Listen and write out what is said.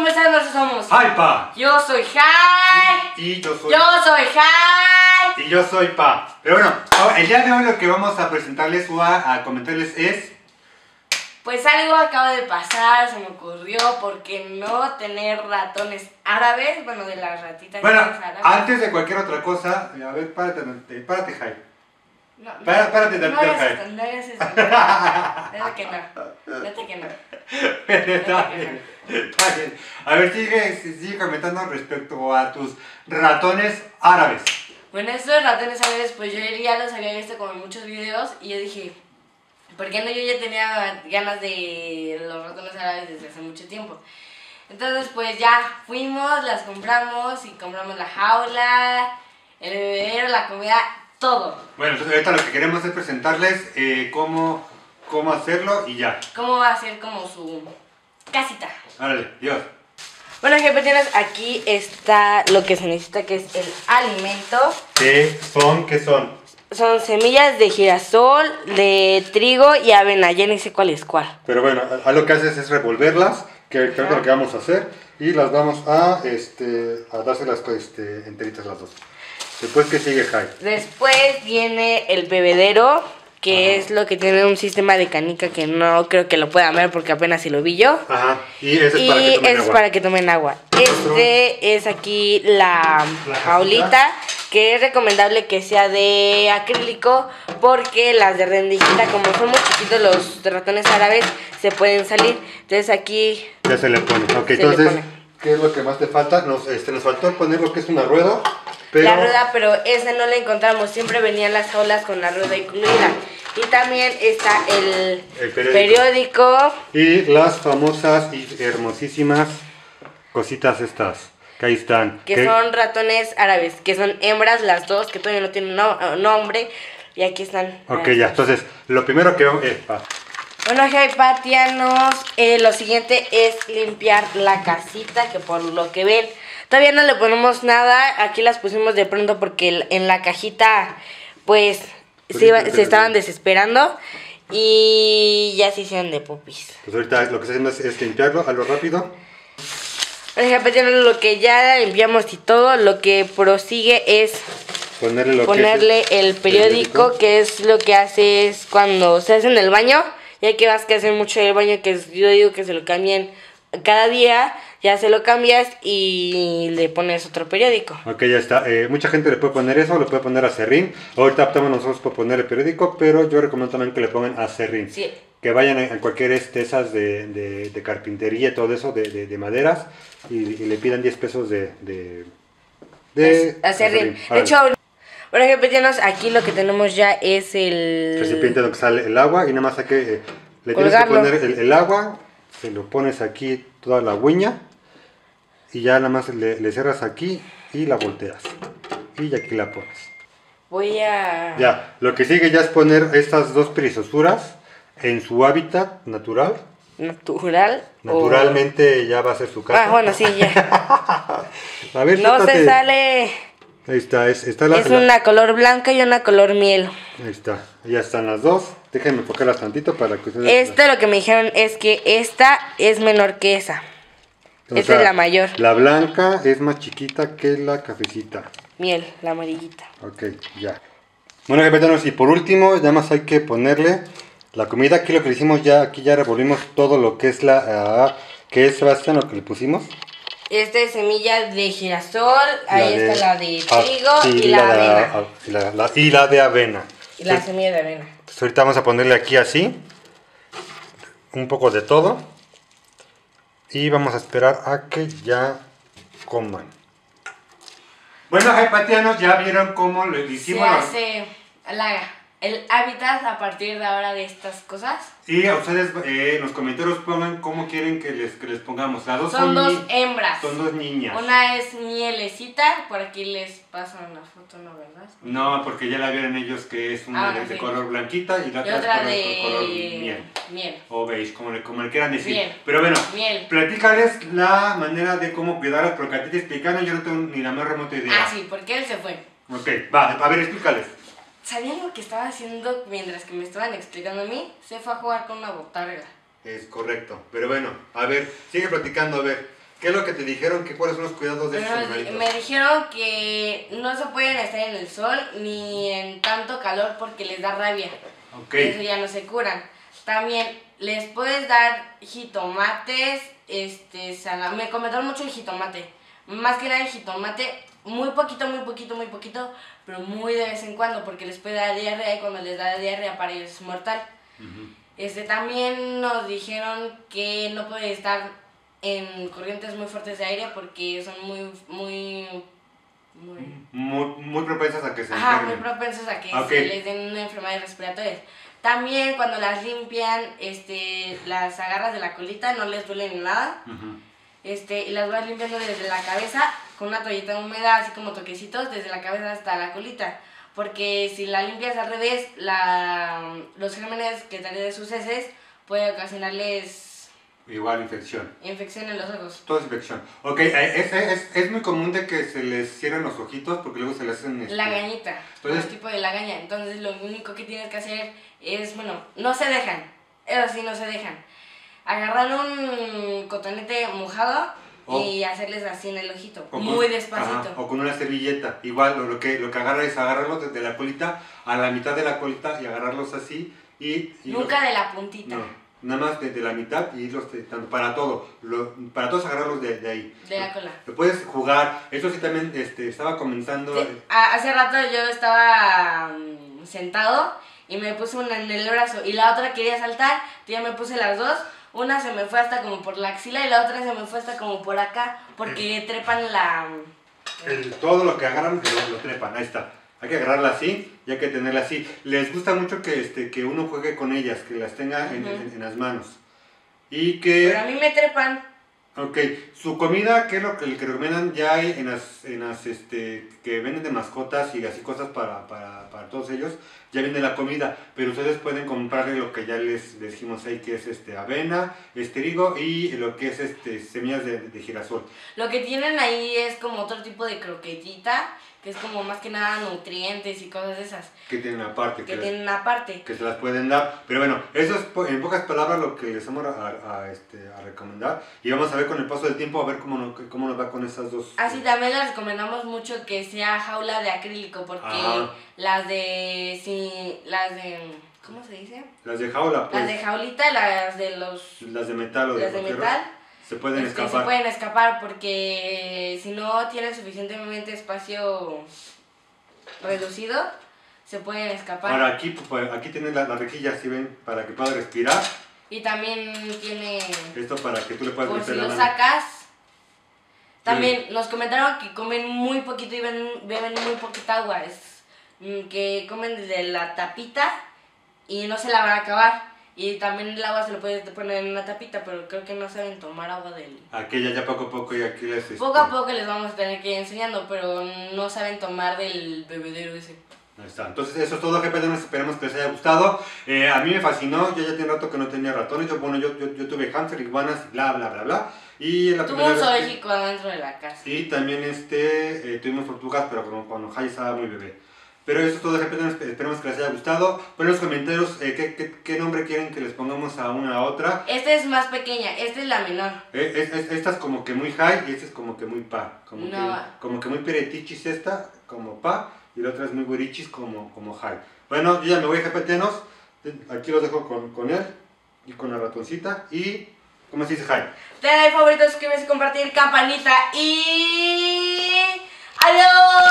¿cómo están? Nosotros somos. Pa! Yo soy Jai. Y yo soy. Yo soy Jai. Y yo soy Pa. Pero bueno, el día de hoy lo que vamos a presentarles o a, a comentarles es. Pues algo acaba de pasar, se me ocurrió, ¿por qué no tener ratones árabes? Bueno, de las ratitas Bueno, árabes. antes de cualquier otra cosa, a ver, párate, párate, Jai. No, no, Para- párate no tantito, hagas esto, no hagas esto. Neta que no. Neta que no. Está bien, está bien. A ver, sigue, sigue comentando respecto a tus ratones árabes. Bueno, estos ratones árabes, pues yo ya los había visto como en muchos videos y yo dije, ¿por qué no? Yo ya tenía ganas de los ratones árabes desde hace mucho tiempo. Entonces, pues ya fuimos, las compramos y compramos la jaula, el bebedero, la comida, todo. Bueno, entonces ahorita lo que queremos es presentarles eh, cómo, cómo hacerlo y ya. ¿Cómo va a ser como su casita? Árale, Dios. Bueno, jefe, aquí está lo que se necesita, que es el alimento. ¿Qué son? ¿Qué son? Son semillas de girasol, de trigo y avena. Ya ni sé cuál es cuál. Pero bueno, a, lo que haces es revolverlas, que, que es lo que vamos a hacer, y las vamos a, este, a dárselas este, enteritas las dos. Después que sigue Jai. Después viene el bebedero, que es lo que tiene un sistema de canica que no creo que lo puedan ver porque apenas si lo vi yo. Ajá. Y ese es y para que tomen es agua. para que tomen agua. Este es aquí la, La jaulita, que es recomendable que sea de acrílico porque las de rendijita, como son muy chiquitos los ratones árabes, se pueden salir. Entonces aquí Ya se le pone. Ok, entonces, pone. ¿qué es lo que más te falta? Nos, este, nos faltó poner lo que es una rueda, pero... la rueda, pero esa no la encontramos. Siempre venían las jaulas con la rueda incluida. Y también está el, El periódico. periódico. Y las famosas y hermosísimas cositas estas, que ahí están. que son ratones árabes, que son hembras las dos, que todavía no tienen no- nombre. Y aquí están. Ok, ya, entonces, lo primero que eh. Bueno, Patianos, eh, lo siguiente es limpiar la casita, que por lo que ven, todavía no le ponemos nada. Aquí las pusimos de pronto porque en la cajita, pues, se, iba- se estaban desesperando. Y ya se hicieron de popis. Pues ahorita lo que está haciendo es, es limpiarlo a lo rápido. Bueno, Patianos, lo que ya limpiamos y todo, lo que prosigue es Ponerle lo ponerle que es el periódico, que es lo que haces cuando se hace en el baño, ya que vas que hacer mucho el baño, que yo digo que se lo cambien cada día, ya se lo cambias y le pones otro periódico. Ok, ya está. Eh, mucha gente le puede poner eso, le puede poner acerrín. Ahorita optamos nosotros por poner el periódico, pero yo recomiendo también que le pongan acerrín. Sí. Que vayan a, a cualquier este, esas de, de, de carpintería y todo eso, de, de, de maderas, y, y le pidan 10 pesos de... de, de Acerrín. De hecho, por ejemplo, aquí lo que tenemos ya es el... recipiente donde sale el agua y nada más hay que eh, le tienes que poner el, el agua, se lo pones aquí toda la huña y ya nada más le, le cierras aquí y la volteas y ya aquí la pones. Voy a... Ya, lo que sigue ya es poner estas dos perisosuras en su hábitat natural. Natural. o- Naturalmente ya va a ser su casa. Ah, bueno, sí, ya. A ver, no se sale... Ahí está, es, está la, Es la- una color blanca y una color miel. Ahí está, ya están las dos. Déjenme enfocarlas tantito para que ustedes... Esta lo que me dijeron es que esta es menor que esa. O esta es la mayor. La blanca es más chiquita que la cafecita. Miel, la amarillita. Ok, ya. Bueno, capitanos, y por último, ya más hay que ponerle la comida. Aquí lo que le hicimos ya, aquí ya revolvimos todo lo que es la... ah, ¿Qué es, Sebastián, lo que le pusimos? Esta es semilla de girasol, ahí de- está la de ah, trigo y, y la, de- avena. ah, y la, la- y la de avena. Y la semilla de avena. Entonces ahorita vamos a ponerle aquí así, un poco de todo. Y vamos a esperar a que ya coman. Bueno, Jaipatianos, ya vieron cómo lo Se hicimos. hace la, el hábitat a partir de ahora de estas cosas. Y a ustedes eh, en los comentarios pongan cómo quieren que les, que les pongamos. Las dos Son son, dos hembras. son dos niñas. Una es mielecita, por aquí les paso una foto, ¿no verdad? No, porque ya la vieron ellos que es una Ah, de, de sí. color blanquita y la Y otra, otra de color miel. miel. O beige, como le, como le quieran decir. Miel. Pero bueno, Miel. platícales la manera de cómo cuidarlas, porque a ti te explicaron, yo no tengo ni la más remota idea. Ah, sí, porque él se fue. Ok, va, a ver, explícales. ¿Sabían lo que estaba haciendo mientras que me estaban explicando a mí? Se fue a jugar con una botarga. Es correcto, pero bueno, a ver, sigue platicando, a ver. ¿Qué es lo que te dijeron? ¿Qué, ¿Cuáles son los cuidados de estos animalitos? me dijeron que no se pueden estar en el sol ni en tanto calor porque les da rabia. Ok. Eso ya no se curan. También les puedes dar jitomates, este, sana- me comentaron mucho el jitomate. Más que nada el jitomate, muy poquito, muy poquito, muy poquito, pero muy de vez en cuando porque les puede dar diarrea y cuando les da diarrea para ellos es mortal. Ujú. Este, también nos dijeron que no puede estar en corrientes muy fuertes de aire porque son muy, muy, muy, Muy, muy propensas a que se ajá, muy propensos a que Ok. se les den enfermedades respiratorias. También cuando las limpian, este, las agarras de la colita, no les duele ni nada. Ujú. Este, y las vas limpiando desde la cabeza con una toallita húmeda, así como toquecitos, desde la cabeza hasta la colita. Porque si la limpias al revés, la, los gérmenes que salen de sus heces puede ocasionarles Igual infección. infección en los ojos. Todo es infección. Ok, eh, es, es, es muy común de que se les cierren los ojitos porque luego se les hacen... este, La gañita, Entonces- tipo de lagaña. Entonces lo único que tienes que hacer es, bueno, no se dejan, eso sí, no se dejan. Agarrar un cotonete mojado O- y hacerles así en el ojito, con- muy despacito. ajá, o con una servilleta. Igual, lo, lo que, lo que agarra es agarrarlos desde la colita a la mitad de la colita y agarrarlos así y... y Nunca los- de la puntita, No, nada más desde la mitad y irlos de- tanto para todo. Lo- para todos agarrarlos de, de ahí. de la cola. Lo puedes jugar. Eso sí también este, estaba comenzando... Sí, a- hace rato yo estaba mm, sentado y me puse una en el brazo y la otra quería saltar, yo ya me puse las dos. Una se me fue hasta como por la axila y la otra se me fue hasta como por acá porque trepan la... El- todo lo que agarran lo, lo trepan, ahí está. Hay que agarrarla así y hay que tenerla así. Les gusta mucho que, este, que uno juegue con ellas, que las tenga en, en- en las manos. Y que, Pero a mí me trepan. ok, su comida, que es lo que, que recomiendan, ya hay en las, en las este, que venden de mascotas y así cosas para, para, para todos ellos, ya viene la comida, pero ustedes pueden comprarle lo que ya les, les dijimos ahí, que es este, avena, este trigo y lo que es este, semillas de, de girasol. Lo que tienen ahí es como otro tipo de croquetita, que es como más que nada nutrientes y cosas de esas, que tienen aparte. que les- tienen aparte. que se las pueden dar. Pero bueno, eso es po- en pocas palabras lo que les vamos a, a, este, a recomendar. Y vamos a ver con el paso del tiempo, a ver cómo, no- cómo nos va con esas dos. Así también les recomendamos mucho que sea jaula de acrílico, porque Ajá. las de... Sí, las de... ¿Cómo se dice? Las de jaula, pues. Las de jaulita, las de los... las de metal o de Las de metal. Se pueden este, escapar. se pueden escapar porque si no tienen suficientemente espacio reducido, se pueden escapar. Ahora aquí, pues, aquí tienen la, la rejilla, si ven, para que pueda respirar. Y también tiene, Esto para que tú le puedas por si meter la lo mano. sacas, también nos comentaron que comen muy poquito y beben, beben muy poquita agua. Es, mm, que comen desde la tapita y no se la van a acabar. Y también el agua se lo puedes poner en una tapita, pero creo que no saben tomar agua del... Aquella ya poco a poco y aquí les... este, Poco a poco les vamos a tener que ir enseñando, pero no saben tomar del bebedero ese. Ahí está. Entonces eso es todo, jefe. Esperemos que les haya gustado. Eh, a mí me fascinó. Yo ya tiene rato que no tenía ratones. Yo, bueno, yo, yo, yo tuve hamster, iguanas, bla, bla, bla, bla. Y la Tuvo un vez que- zoológico adentro de la casa. Y también este, eh, tuvimos tortugas, pero como cuando Jai estaba muy bebé. Pero eso es todo. Esperemos que les haya gustado. Ponen en los comentarios eh, qué, qué, qué nombre quieren que les pongamos a una a otra. Esta es más pequeña, esta es la menor. Eh, es- es- esta es como que muy high y esta es como que muy pa. Como, No. que, como que muy peretichis esta, como pa y la otra es muy gurichis como, como high. Bueno, yo ya me voy, a jepetenos. Aquí los dejo con, con él y con la ratoncita. Y, ¿cómo se dice high? Dale like, favorito, suscríbete, compartir, campanita y... ¡Adiós!